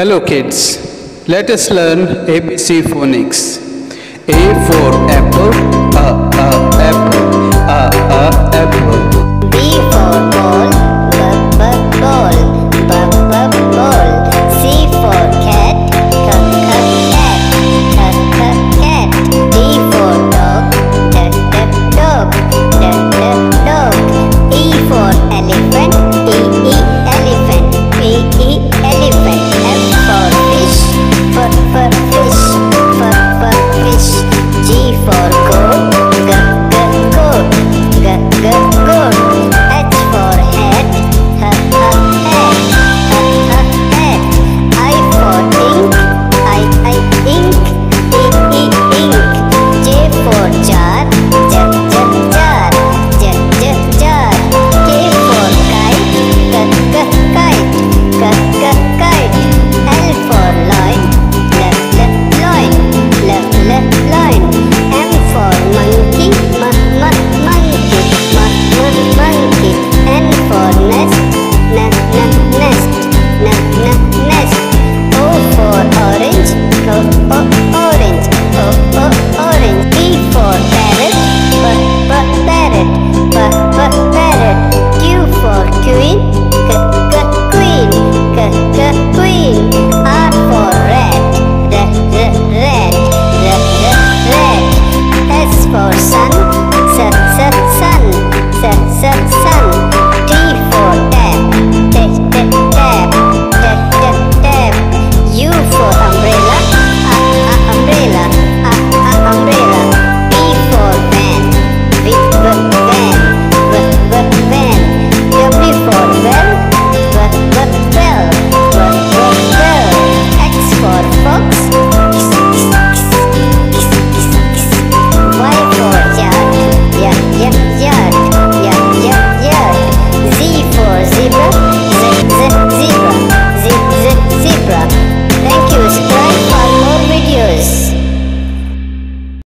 Hello kids, let us learn ABC phonics. A for apple,